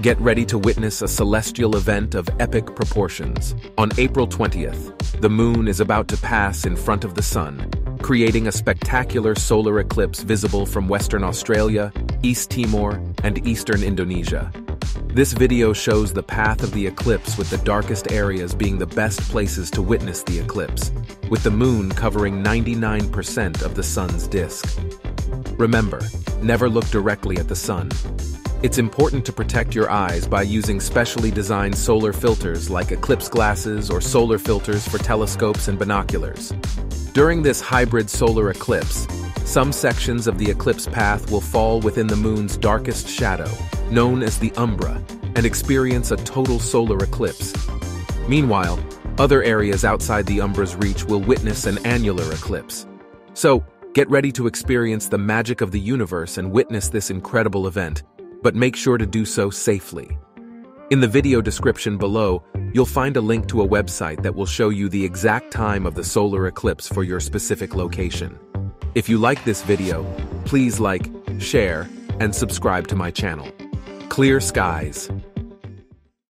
Get ready to witness a celestial event of epic proportions. On April 20th, the moon is about to pass in front of the sun, creating a spectacular solar eclipse visible from Western Australia, East Timor, and Eastern Indonesia. This video shows the path of the eclipse with the darkest areas being the best places to witness the eclipse, with the moon covering 99% of the sun's disk. Remember, never look directly at the sun. It's important to protect your eyes by using specially designed solar filters like eclipse glasses or solar filters for telescopes and binoculars. During this hybrid solar eclipse, some sections of the eclipse path will fall within the moon's darkest shadow, known as the umbra, and experience a total solar eclipse. Meanwhile, other areas outside the umbra's reach will witness an annular eclipse. So, get ready to experience the magic of the universe and witness this incredible event, but make sure to do so safely. In the video description below, you'll find a link to a website that will show you the exact time of the solar eclipse for your specific location. If you like this video, please like, share, and subscribe to my channel. Clear skies.